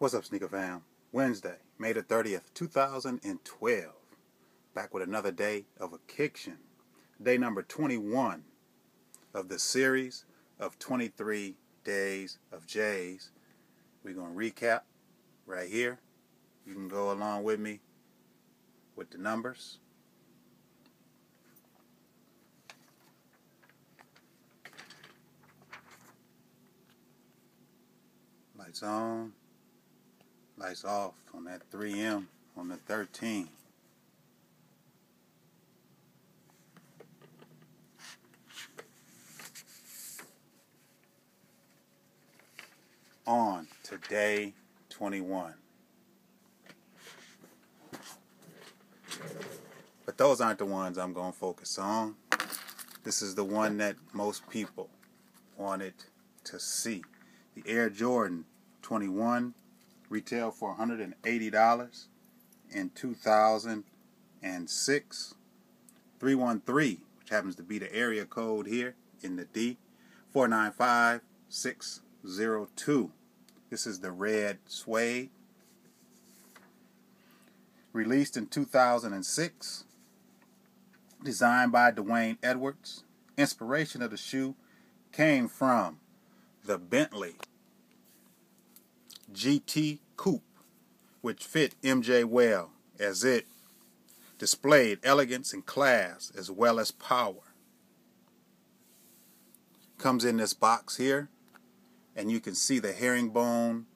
What's up, Sneaker Fam? Wednesday, May the 30th, 2012. Back with another day of a Kiction. Day number 21 of the series of 23 days of J's. We're going to recap right here. You can go along with me with the numbers. Lights on. Lights off on that 3M on the 13. On to day 21. But those aren't the ones I'm going to focus on. This is the one that most people wanted to see. The Air Jordan 21 retail for $180 in 2006. 313, which happens to be the area code here in the D, 495602. This is the red suede. Released in 2006. Designed by D'Wayne Edwards. Inspiration of the shoe came from the Bentley GT Coupe, which fit MJ well as it displayed elegance and class as well as power. Comes in this box here, and you can see the herringbone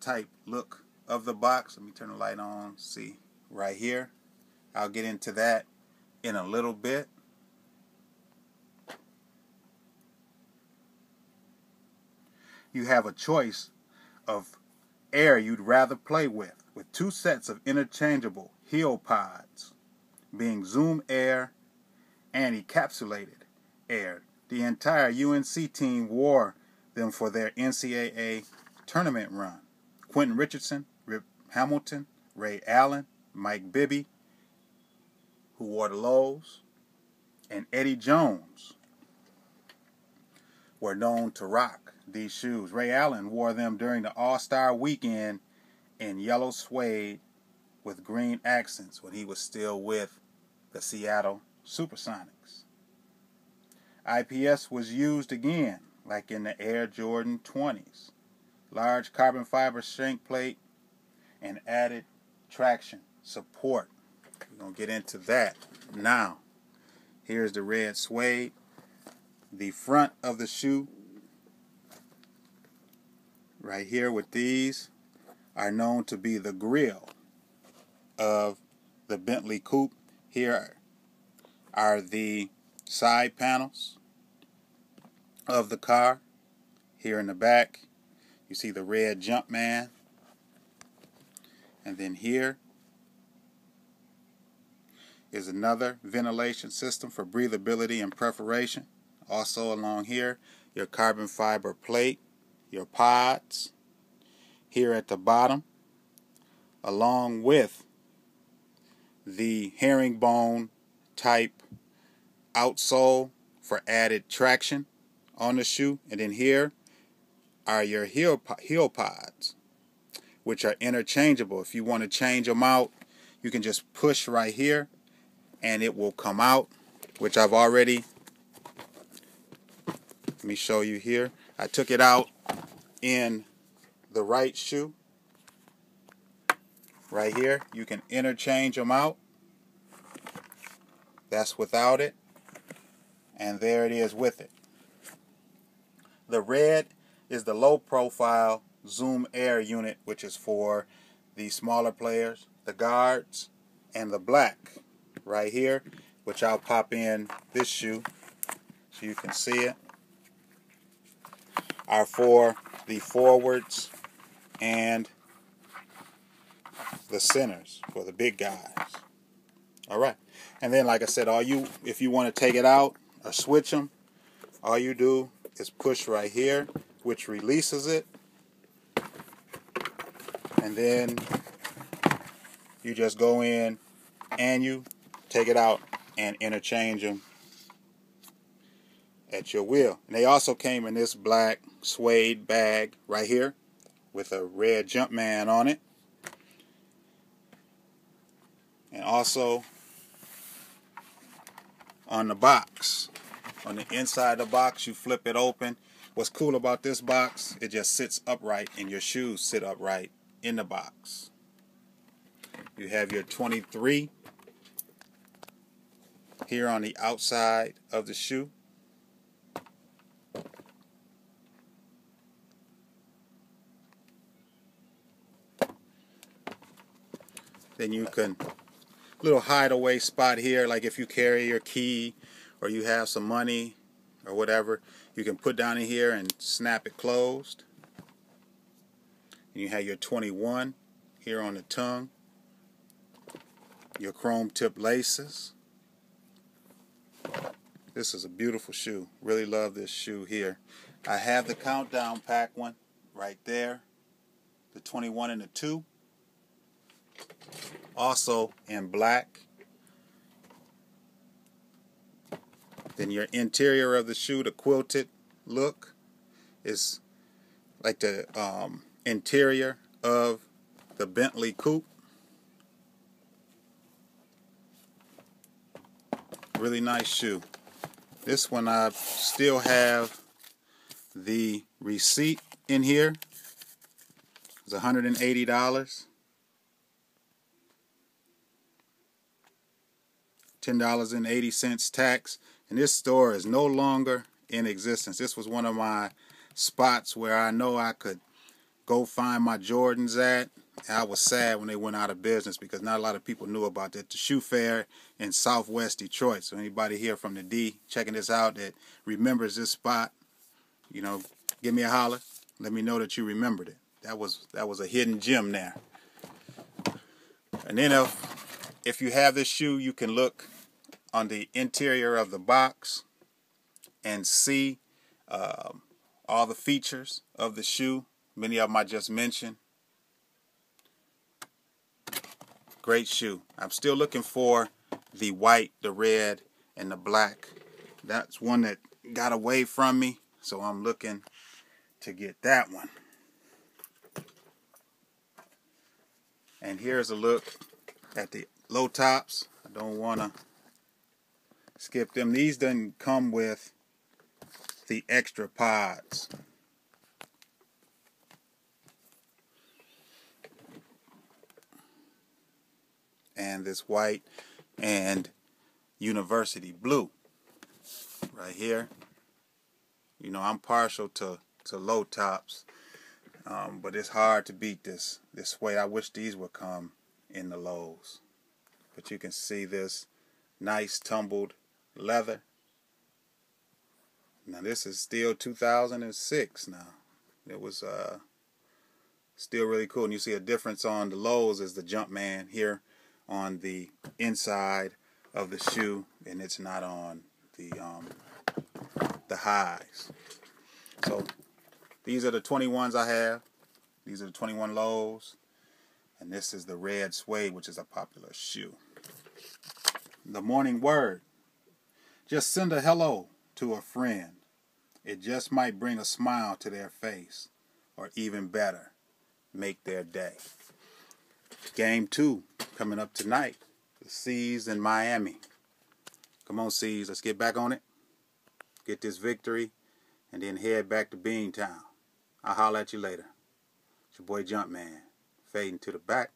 type look of the box. Let me turn the light on. See right here. I'll get into that in a little bit. You have a choice of air you'd rather play with, with two sets of interchangeable heel pods, being Zoom Air and encapsulated air. The entire UNC team wore them for their NCAA tournament run. Quentin Richardson, Rip Hamilton, Ray Allen, Mike Bibby, who wore the lows, and Eddie Jones were known to rock these shoes. Ray Allen wore them during the All Star weekend in yellow suede with green accents when he was still with the Seattle Supersonics. IPS was used again, like in the Air Jordan 20s. Large carbon fiber shank plate and added traction support. We're going to get into that now. Here's the red suede. The front of the shoe right here with these are known to be the grill of the Bentley Coupe. Here are the side panels of the car. Here in the back, you see the red Jumpman. And then here is another ventilation system for breathability and perforation. Also along here, your carbon fiber plate your pods here at the bottom, along with the herringbone type outsole for added traction on the shoe. And then here are your heel, heel pods, which are interchangeable. If you want to change them out, you can just push right here and it will come out, which I've already, me show you here. I took it out in the right shoe. Right here you can interchange them out. That's without it. And there it is with it. The red is the low profile zoom air unit which is for the smaller players the guards and the black right here which I'll pop in this shoe so you can see it are for the forwards and the centers for the big guys. All right. And then, like I said, all you, if you want to take it out or switch them, all you do is push right here, which releases it. And then you just go in and you take it out and interchange them at your will. And they also came in this black suede bag right here with a red Jumpman on it. And also on the box. On the inside of the box, you flip it open. What's cool about this box, it just sits upright and your shoes sit upright in the box. You have your 23 here on the outside of the shoe. Then you can little hideaway spot here like if you carry your key or you have some money or whatever you can put down in here and snap it closed. And you have your 21 here on the tongue your chrome tip laces. This is a beautiful shoe. Really love this shoe here. I have the countdown pack one right there the 21 and the 2 also in black. Then your interior of the shoe, the quilted look, is like the um, interior of the Bentley Coupe. Really nice shoe. This one I still have the receipt in here. It's $180. $10.80 tax. And this store is no longer in existence. This was one of my spots where I know I could go find my Jordans at. I was sad when they went out of business because not a lot of people knew about that. The shoe fair in Southwest Detroit. So anybody here from the D checking this out that remembers this spot, you know, give me a holler. Let me know that you remembered it. That was that was a hidden gem there. And then if if you have this shoe, you can look on the interior of the box and see um, all the features of the shoe. Many of them I just mentioned. Great shoe. I'm still looking for the white, the red, and the black. That's one that got away from me, so I'm looking to get that one. And here's a look at the low tops. I don't want to skip them. These didn't come with the extra pods. And this white and university blue right here. You know, I'm partial to, to low tops, um, but it's hard to beat this this way. I wish these would come in the lows. But you can see this nice tumbled leather. Now this is still 2006 now. It was uh, still really cool. And you see a difference on the lows is the Jumpman here on the inside of the shoe and it's not on the um, the highs. So these are the 21s I have. These are the 21 lows. And this is the red suede, which is a popular shoe. The morning word. Just send a hello to a friend. It just might bring a smile to their face, or even better, make their day. Game two coming up tonight. The C's in Miami. Come on, C's, let's get back on it. Get this victory, and then head back to Beantown. I'll holler at you later. It's your boy Jumpman, fading to the back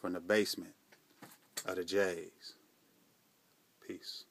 from the basement of the Jays. Peace.